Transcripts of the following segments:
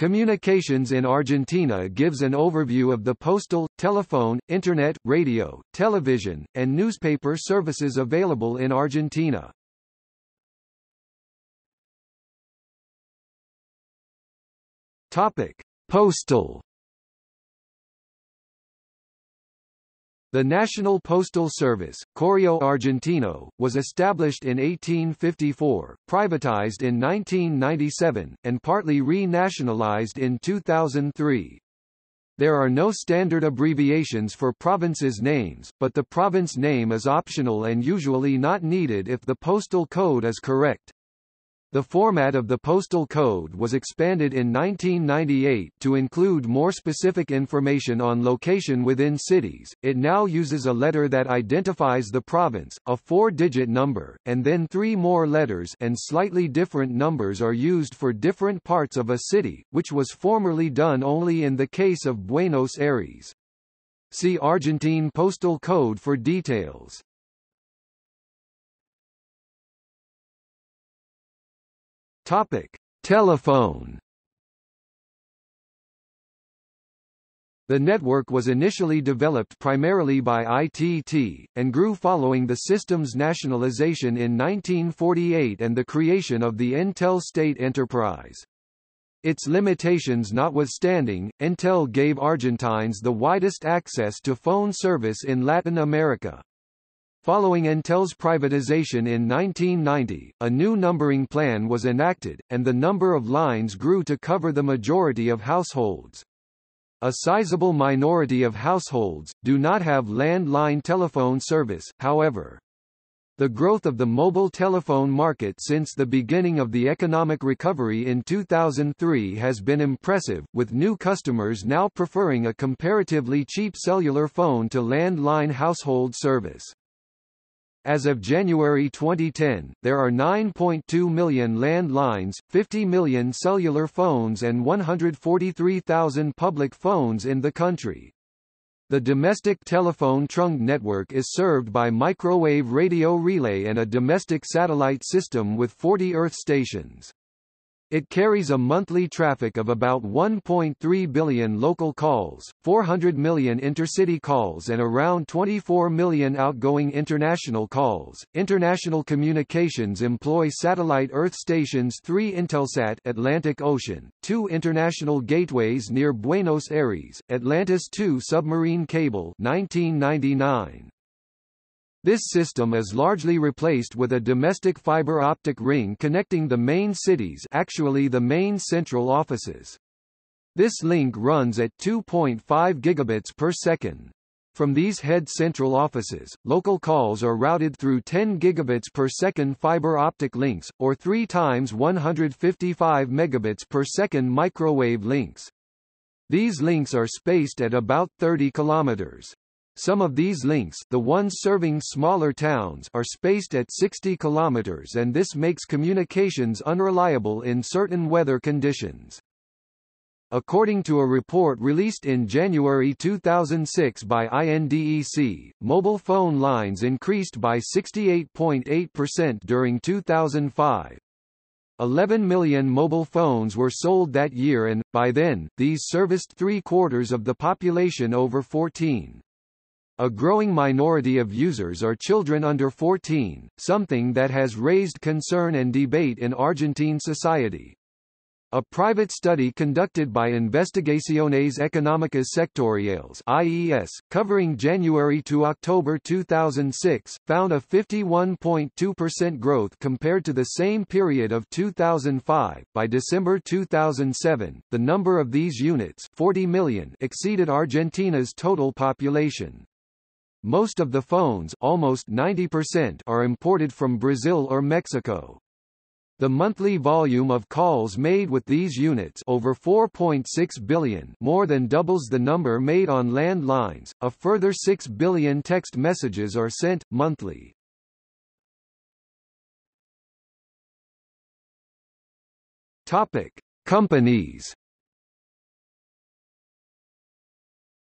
Communications in Argentina gives an overview of the postal, telephone, internet, radio, television, and newspaper services available in Argentina. Topic: Postal The National Postal Service, Correo Argentino, was established in 1854, privatized in 1997, and partly re-nationalized in 2003. There are no standard abbreviations for provinces' names, but the province name is optional and usually not needed if the postal code is correct. The format of the postal code was expanded in 1998 to include more specific information on location within cities. It now uses a letter that identifies the province, a four-digit number, and then three more letters and slightly different numbers are used for different parts of a city, which was formerly done only in the case of Buenos Aires. See Argentine Postal Code for details. Topic: Telephone. The network was initially developed primarily by ITT, and grew following the system's nationalization in 1948 and the creation of the Entel state enterprise. Its limitations notwithstanding, Entel gave Argentines the widest access to phone service in Latin America. Following Entel's privatization in 1990, a new numbering plan was enacted, and the number of lines grew to cover the majority of households. A sizable minority of households, do not have landline telephone service, however. The growth of the mobile telephone market since the beginning of the economic recovery in 2003 has been impressive, with new customers now preferring a comparatively cheap cellular phone to landline household service. As of January 2010, there are 9.2 million landlines, 50 million cellular phones and 143,000 public phones in the country. The domestic telephone trunk network is served by microwave radio relay and a domestic satellite system with 40 earth stations. It carries a monthly traffic of about 1.3 billion local calls, 400 million intercity calls and around 24 million outgoing international calls. International communications employ satellite earth stations 3 Intelsat Atlantic Ocean, 2 international gateways near Buenos Aires, Atlantis 2 submarine cable 1999. This system is largely replaced with a domestic fiber optic ring connecting the main cities actually the main central offices. This link runs at 2.5 gigabits per second. From these head central offices, local calls are routed through 10 gigabits per second fiber optic links, or 3 times 155 megabits per second microwave links. These links are spaced at about 30 kilometers. Some of these links the ones serving smaller towns are spaced at 60 kilometers and this makes communications unreliable in certain weather conditions. According to a report released in January 2006 by INDEC, mobile phone lines increased by 68.8% during 2005. 11 million mobile phones were sold that year and, by then, these serviced three-quarters of the population over 14. A growing minority of users are children under 14, something that has raised concern and debate in Argentine society. A private study conducted by Investigaciones Económicas Sectoriales IES, covering January to October 2006, found a 51.2% growth compared to the same period of 2005. By December 2007, the number of these units 40 million exceeded Argentina's total population. Most of the phones almost 90% are imported from Brazil or Mexico. The monthly volume of calls made with these units over 4.6 billion more than doubles the number made on landlines. A further 6 billion text messages are sent monthly. Topic: Companies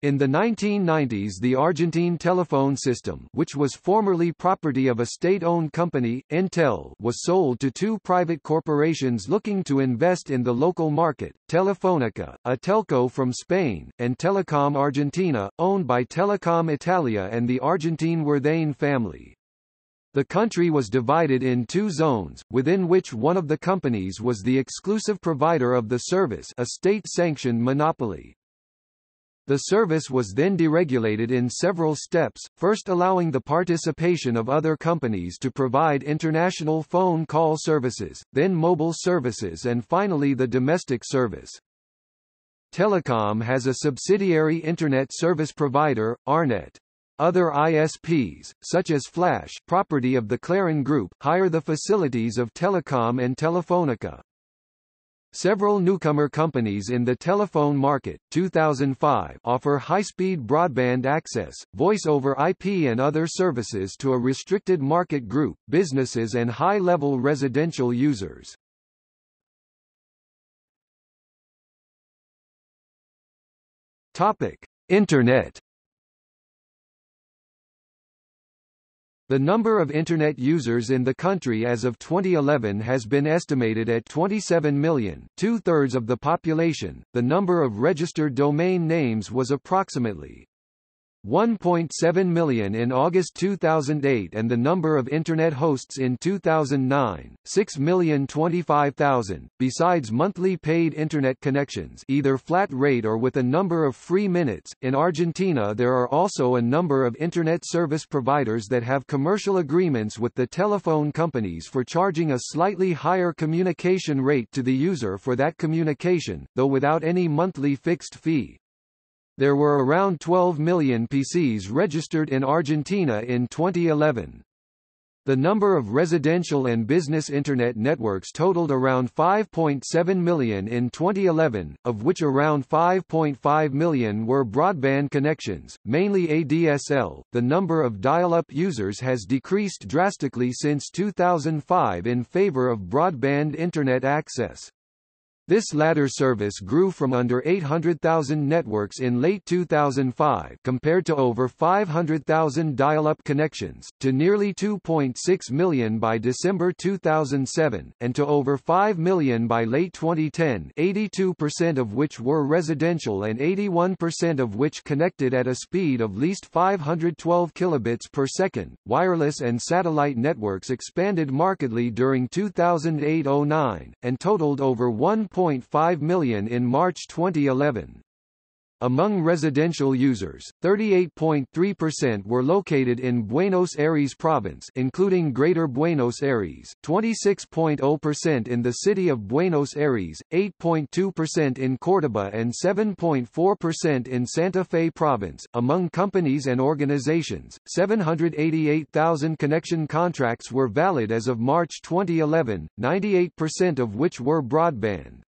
In the 1990s the Argentine telephone system which was formerly property of a state-owned company, Entel was sold to two private corporations looking to invest in the local market, Telefónica, a telco from Spain, and Telecom Argentina, owned by Telecom Italia and the Argentine Wertheim family. The country was divided in two zones, within which one of the companies was the exclusive provider of the service a state-sanctioned monopoly. The service was then deregulated in several steps, first allowing the participation of other companies to provide international phone call services, then mobile services and finally the domestic service. Telecom has a subsidiary Internet service provider, Arnet. Other ISPs, such as Flash property of the Clarin Group, hire the facilities of Telecom and Telefonica. Several newcomer companies in the telephone market 2005 offer high-speed broadband access, voice over IP and other services to a restricted market group, businesses and high-level residential users. Topic: Internet The number of Internet users in the country as of 2011 has been estimated at 27 million, two-thirds of the population. The number of registered domain names was approximately 1.7 million in August 2008 and the number of Internet hosts in 2009, 6,025,000. Besides monthly paid Internet connections either flat rate or with a number of free minutes, in Argentina there are also a number of Internet service providers that have commercial agreements with the telephone companies for charging a slightly higher communication rate to the user for that communication, though without any monthly fixed fee. There were around 12 million PCs registered in Argentina in 2011. The number of residential and business Internet networks totaled around 5.7 million in 2011, of which around 5.5 million were broadband connections, mainly ADSL. The number of dial-up users has decreased drastically since 2005 in favor of broadband Internet access. This latter service grew from under 800,000 networks in late 2005 compared to over 500,000 dial-up connections, to nearly 2.6 million by December 2007, and to over 5 million by late 2010 82% of which were residential and 81% of which connected at a speed of least 512 kilobits per second. Wireless and satellite networks expanded markedly during 2008-09, and totaled over 1 1.5 million in March 2011. Among residential users, 38.3% were located in Buenos Aires province including Greater Buenos Aires, 26.0% in the city of Buenos Aires, 8.2% in Córdoba and 7.4% in Santa Fe province. Among companies and organizations, 788,000 connection contracts were valid as of March 2011, 98% of which were broadband.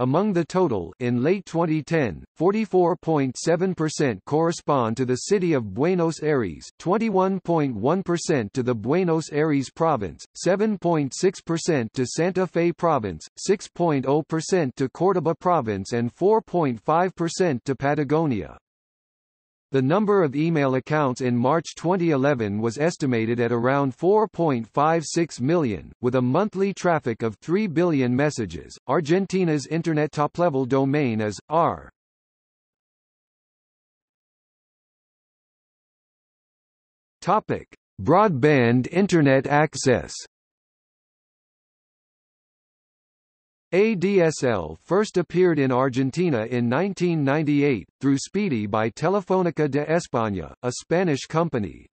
Among the total in late 2010, 44.7% correspond to the city of Buenos Aires, 21.1% to the Buenos Aires province, 7.6% to Santa Fe province, 6.0% to Córdoba province and 4.5% to Patagonia. The number of email accounts in March 2011 was estimated at around 4.56 million, with a monthly traffic of 3 billion messages. Argentina's internet top-level domain is r. Topic: Broadband internet access. ADSL first appeared in Argentina in 1998, through Speedy by Telefónica de España, a Spanish company.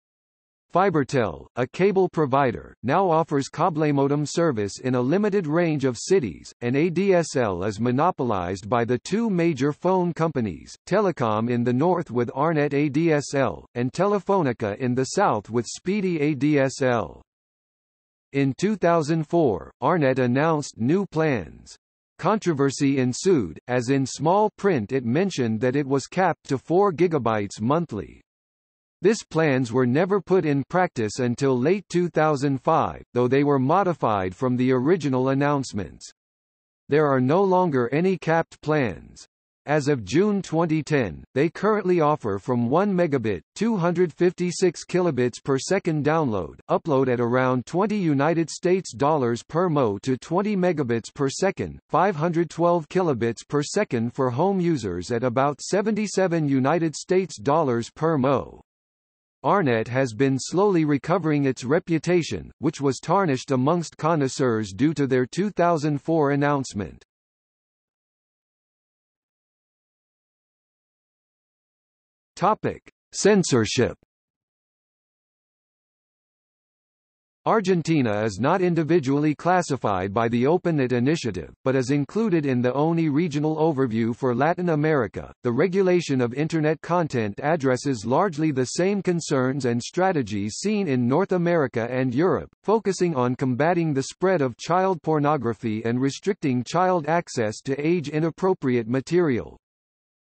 Fibertel, a cable provider, now offers cablemodem service in a limited range of cities, and ADSL is monopolized by the two major phone companies, Telecom in the north with Arnet ADSL, and Telefonica in the south with Speedy ADSL. In 2004, Arnet announced new plans. Controversy ensued, as in small print it mentioned that it was capped to 4 GB monthly. This plans were never put in practice until late 2005, though they were modified from the original announcements. There are no longer any capped plans. As of June 2010, they currently offer from 1 megabit, 256 kilobits per second download, upload at around 20 United States dollars per mo to 20 megabits per second, 512 kilobits per second for home users at about 77 United States dollars per mo. Arnet has been slowly recovering its reputation, which was tarnished amongst connoisseurs due to their 2004 announcement. Topic: Censorship Argentina is not individually classified by the OpenNet initiative, but is included in the ONI Regional Overview for Latin America. The regulation of Internet content addresses largely the same concerns and strategies seen in North America and Europe, focusing on combating the spread of child pornography and restricting child access to age-inappropriate material.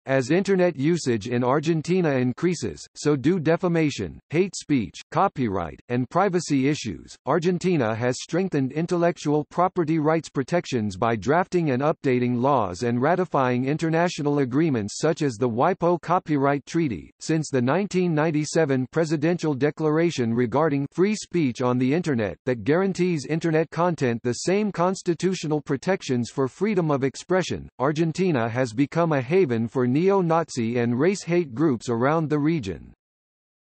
As Internet usage in Argentina increases, so do defamation, hate speech, copyright, and privacy issues. Argentina has strengthened intellectual property rights protections by drafting and updating laws and ratifying international agreements such as the WIPO Copyright Treaty. Since the 1997 Presidential Declaration regarding free speech on the Internet that guarantees Internet content the same constitutional protections for freedom of expression, Argentina has become a haven for neo-Nazi and race hate groups around the region.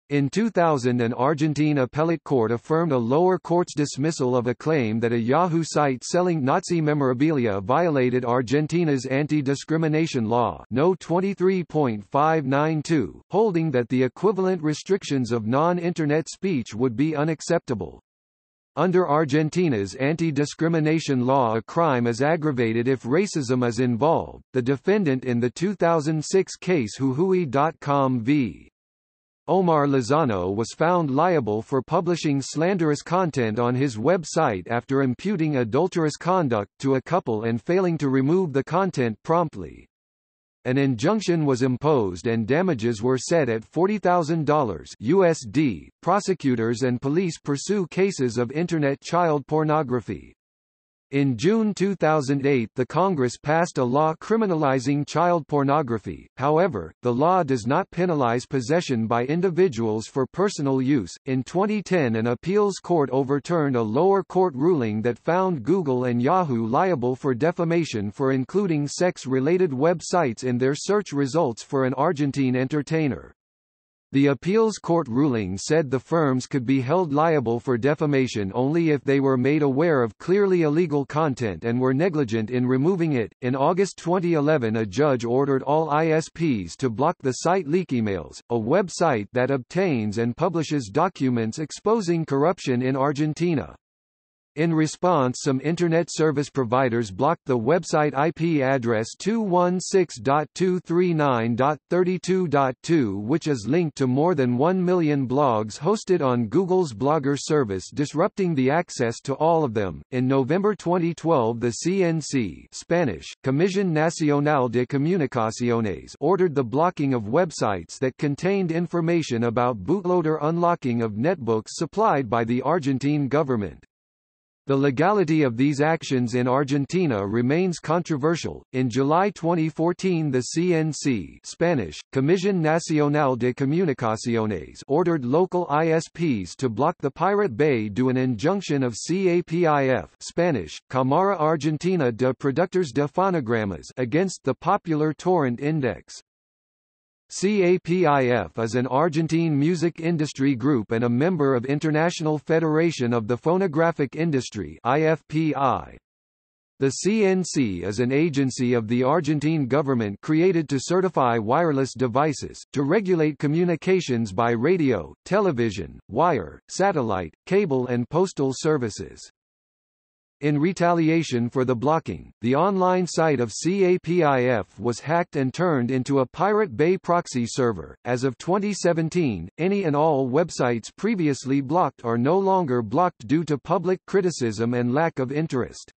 In 2000 an Argentine appellate court affirmed a lower court's dismissal of a claim that a Yahoo site selling Nazi memorabilia violated Argentina's anti-discrimination law No 23.592, holding that the equivalent restrictions of non-Internet speech would be unacceptable. Under Argentina's anti-discrimination law a crime is aggravated if racism is involved. The defendant in the 2006 case Jujuy.com v. Omar Lozano was found liable for publishing slanderous content on his website after imputing adulterous conduct to a couple and failing to remove the content promptly. An injunction was imposed and damages were set at $40,000 USD. Prosecutors and police pursue cases of internet child pornography. In June 2008 the Congress passed a law criminalizing child pornography, however, the law does not penalize possession by individuals for personal use. In 2010 an appeals court overturned a lower court ruling that found Google and Yahoo liable for defamation for including sex-related websites in their search results for an Argentine entertainer. The appeals court ruling said the firms could be held liable for defamation only if they were made aware of clearly illegal content and were negligent in removing it. In August 2011, a judge ordered all ISPs to block the site Leakymails, a website that obtains and publishes documents exposing corruption in Argentina. In response some Internet service providers blocked the website IP address 216.239.32.2 which is linked to more than 1 million blogs hosted on Google's Blogger service disrupting the access to all of them. In November 2012 the CNC Spanish, Comisión Nacional de Comunicaciones ordered the blocking of websites that contained information about bootloader unlocking of netbooks supplied by the Argentine government. The legality of these actions in Argentina remains controversial. In July 2014, the CNC (Spanish: Comisión Nacional de Comunicaciones) ordered local ISPs to block the Pirate Bay due an injunction of CAPIF (Spanish: Cámara Argentina de Productores de Fonogramas) against the popular torrent index. CAPIF is an Argentine music industry group and a member of International Federation of the Phonographic Industry IFPI. The CNC is an agency of the Argentine government created to certify wireless devices, to regulate communications by radio, television, wire, satellite, cable and postal services. In retaliation for the blocking, the online site of CAPIF was hacked and turned into a Pirate Bay proxy server. As of 2017, any and all websites previously blocked are no longer blocked due to public criticism and lack of interest.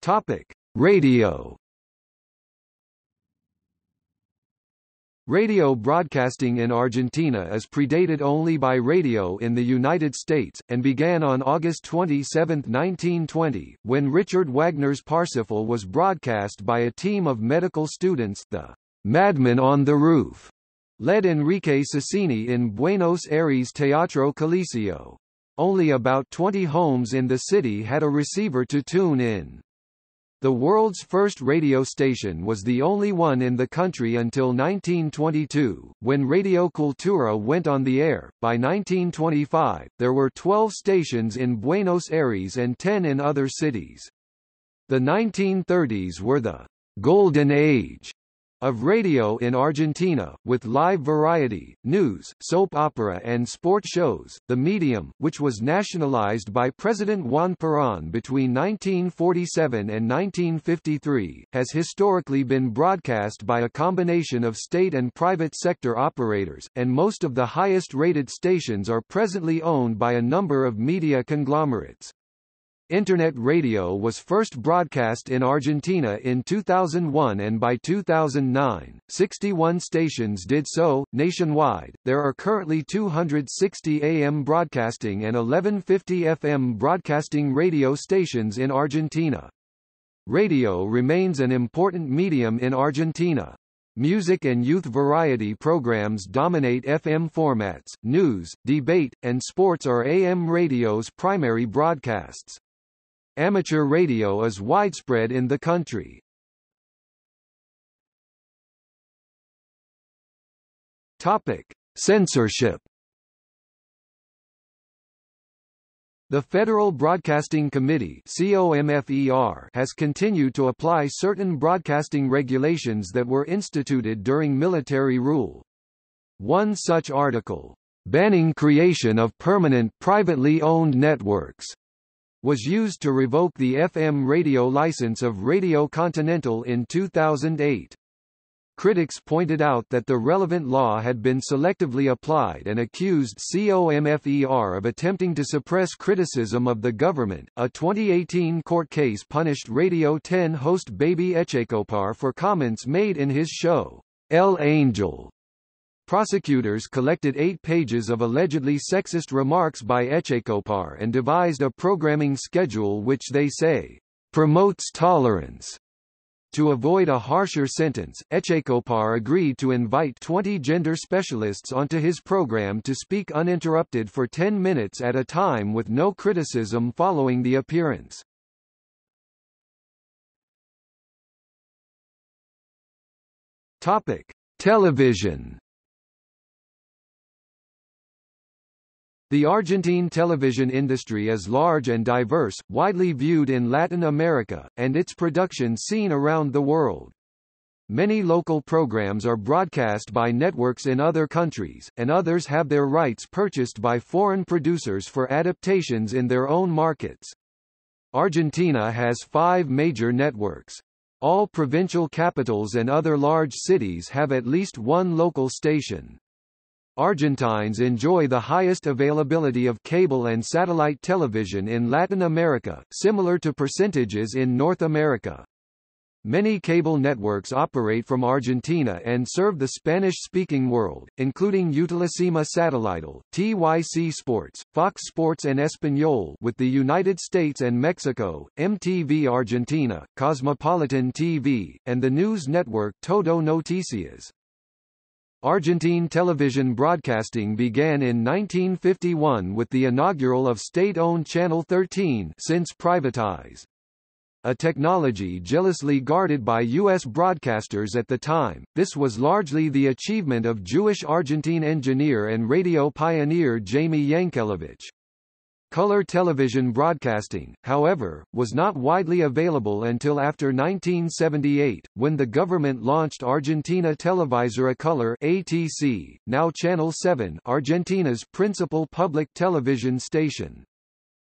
Topic: Radio Radio broadcasting in Argentina is predated only by radio in the United States, and began on August 27, 1920, when Richard Wagner's Parsifal was broadcast by a team of medical students the Madman on the Roof, led Enrique Susini in Buenos Aires Teatro Coliseo. Only about 20 homes in the city had a receiver to tune in. The world's first radio station was the only one in the country until 1922, when Radio Cultura went on the air. By 1925, there were 12 stations in Buenos Aires and 10 in other cities. The 1930s were the golden age of radio in Argentina, with live variety, news, soap opera and sport shows. The medium, which was nationalized by President Juan Perón between 1947 and 1953, has historically been broadcast by a combination of state and private sector operators, and most of the highest-rated stations are presently owned by a number of media conglomerates. Internet radio was first broadcast in Argentina in 2001 and by 2009, 61 stations did so. Nationwide, there are currently 260 AM broadcasting and 1150 FM broadcasting radio stations in Argentina. Radio remains an important medium in Argentina. Music and youth variety programs dominate FM formats, news, debate, and sports are AM radio's primary broadcasts. Amateur radio is widespread in the country. Topic: Censorship. The Federal Broadcasting Committee COMFER has continued to apply certain broadcasting regulations that were instituted during military rule. One such article, banning creation of permanent privately owned networks, was used to revoke the FM radio license of Radio Continental in 2008. Critics pointed out that the relevant law had been selectively applied and accused COMFER of attempting to suppress criticism of the government. A 2018 court case punished Radio 10 host Baby Echecopar for comments made in his show, El Angel, Prosecutors collected eight pages of allegedly sexist remarks by Echecopar and devised a programming schedule which they say, promotes tolerance. To avoid a harsher sentence, Echecopar agreed to invite 20 gender specialists onto his program to speak uninterrupted for 10 minutes at a time with no criticism following the appearance. Topic: Television The Argentine television industry is large and diverse, widely viewed in Latin America, and its production seen around the world. Many local programs are broadcast by networks in other countries, and others have their rights purchased by foreign producers for adaptations in their own markets. Argentina has five major networks. All provincial capitals and other large cities have at least one local station. Argentines enjoy the highest availability of cable and satellite television in Latin America, similar to percentages in North America. Many cable networks operate from Argentina and serve the Spanish-speaking world, including Utilísima Satelital, TYC Sports, Fox Sports en Español with the United States and Mexico, MTV Argentina, Cosmopolitan TV, and the news network Todo Noticias. Argentine television broadcasting began in 1951 with the inaugural of state-owned Channel 13 since privatized. A technology jealously guarded by U.S. broadcasters at the time, this was largely the achievement of Jewish Argentine engineer and radio pioneer Jaime Yankelevich. Color television broadcasting, however, was not widely available until after 1978, when the government launched Argentina Televisora Color ATC, now Channel 7 Argentina's principal public television station.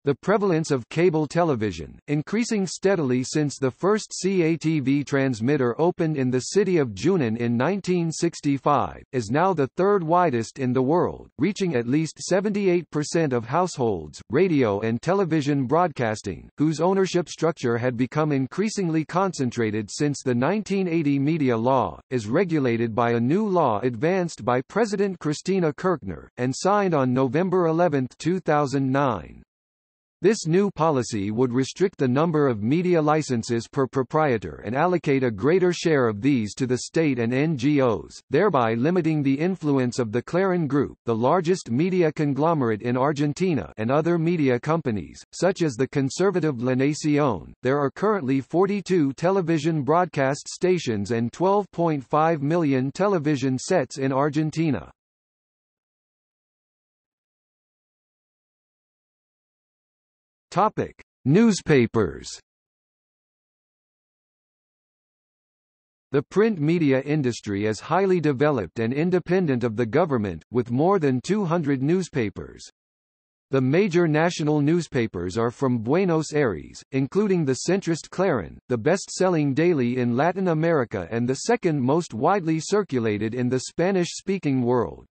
The prevalence of cable television, increasing steadily since the first CATV transmitter opened in the city of Junin in 1965, is now the third widest in the world, reaching at least 78% of households. Radio and television broadcasting, whose ownership structure had become increasingly concentrated since the 1980 media law, is regulated by a new law advanced by President Cristina Kirchner, and signed on November 11, 2009. This new policy would restrict the number of media licenses per proprietor and allocate a greater share of these to the state and NGOs, thereby limiting the influence of the Clarín Group, the largest media conglomerate in Argentina and other media companies, such as the conservative La Nación. There are currently 42 television broadcast stations and 12.5 million television sets in Argentina. Topic: Newspapers. The print media industry is highly developed and independent of the government, with more than 200 newspapers. The major national newspapers are from Buenos Aires, including the centrist Clarín, the best-selling daily in Latin America and the second most widely circulated in the Spanish-speaking world.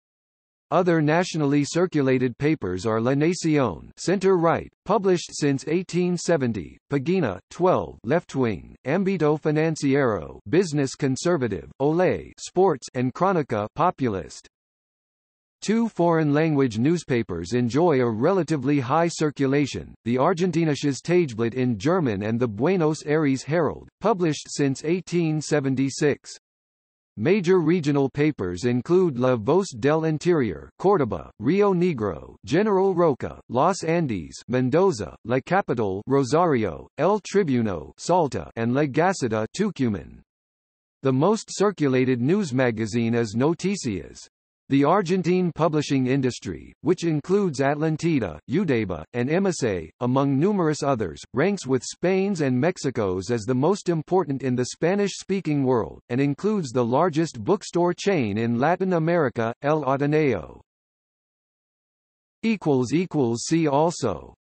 Other nationally circulated papers are La Nación center-right, published since 1870, Pagina, 12 left-wing, Ambito Financiero business conservative, Olé sports and Crónica populist. Two foreign-language newspapers enjoy a relatively high circulation, the Argentinisches Tageblatt in German and the Buenos Aires Herald, published since 1876. Major regional papers include La Voz del Interior, Córdoba, Rio Negro, General Roca, Los Andes, Mendoza, La Capital, Rosario, El Tribuno, Salta, and La Gaceta, Tucumán. The most circulated news magazine is Noticias. The Argentine publishing industry, which includes Atlántida, Eudeba, and Emecé, among numerous others, ranks with Spain's and Mexico's as the most important in the Spanish-speaking world, and includes the largest bookstore chain in Latin America, El Ateneo. See also